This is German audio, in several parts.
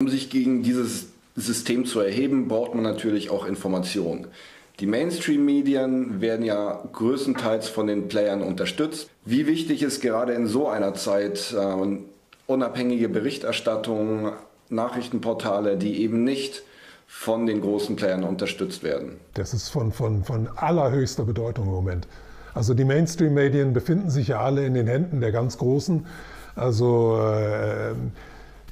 Um sich gegen dieses System zu erheben, braucht man natürlich auch Informationen. Die Mainstream-Medien werden ja größtenteils von den Playern unterstützt. Wie wichtig ist gerade in so einer Zeit äh, unabhängige Berichterstattung, Nachrichtenportale, die eben nicht von den großen Playern unterstützt werden? Das ist von, von, von allerhöchster Bedeutung im Moment. Also die Mainstream-Medien befinden sich ja alle in den Händen der ganz Großen. Also äh,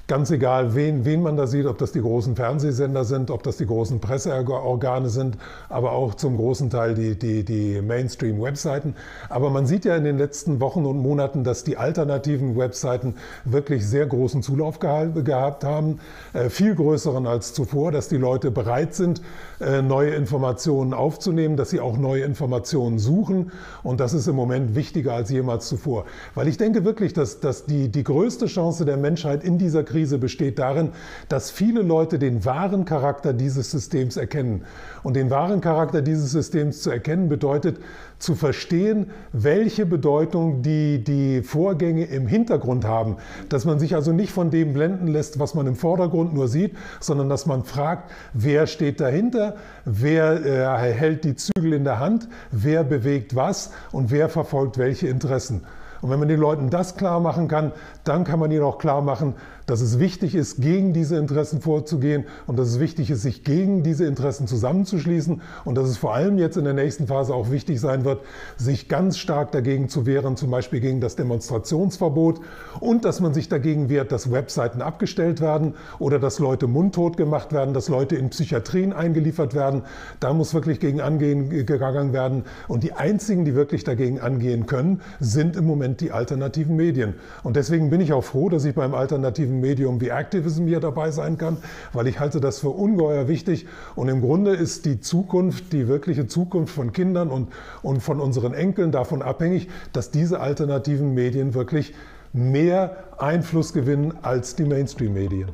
Ganz egal, wen, wen man da sieht, ob das die großen Fernsehsender sind, ob das die großen Presseorgane sind, aber auch zum großen Teil die, die, die Mainstream-Webseiten. Aber man sieht ja in den letzten Wochen und Monaten, dass die alternativen Webseiten wirklich sehr großen Zulauf gehabt haben, äh, viel größeren als zuvor, dass die Leute bereit sind, äh, neue Informationen aufzunehmen, dass sie auch neue Informationen suchen. Und das ist im Moment wichtiger als jemals zuvor. Weil ich denke wirklich, dass, dass die, die größte Chance der Menschheit in dieser Krise Krise besteht darin, dass viele Leute den wahren Charakter dieses Systems erkennen. Und den wahren Charakter dieses Systems zu erkennen bedeutet zu verstehen, welche Bedeutung die, die Vorgänge im Hintergrund haben. Dass man sich also nicht von dem blenden lässt, was man im Vordergrund nur sieht, sondern dass man fragt, wer steht dahinter, wer äh, hält die Zügel in der Hand, wer bewegt was und wer verfolgt welche Interessen. Und wenn man den Leuten das klar machen kann, dann kann man ihnen auch klar machen, dass es wichtig ist, gegen diese Interessen vorzugehen und dass es wichtig ist, sich gegen diese Interessen zusammenzuschließen und dass es vor allem jetzt in der nächsten Phase auch wichtig sein wird, sich ganz stark dagegen zu wehren, zum Beispiel gegen das Demonstrationsverbot und dass man sich dagegen wehrt, dass Webseiten abgestellt werden oder dass Leute mundtot gemacht werden, dass Leute in Psychiatrien eingeliefert werden. Da muss wirklich gegen angehen gegangen werden und die einzigen, die wirklich dagegen angehen können, sind im Moment die alternativen Medien. Und deswegen bin ich auch froh, dass ich beim alternativen Medium wie Activism hier dabei sein kann, weil ich halte das für ungeheuer wichtig. Und im Grunde ist die Zukunft, die wirkliche Zukunft von Kindern und, und von unseren Enkeln davon abhängig, dass diese alternativen Medien wirklich mehr Einfluss gewinnen als die Mainstream-Medien.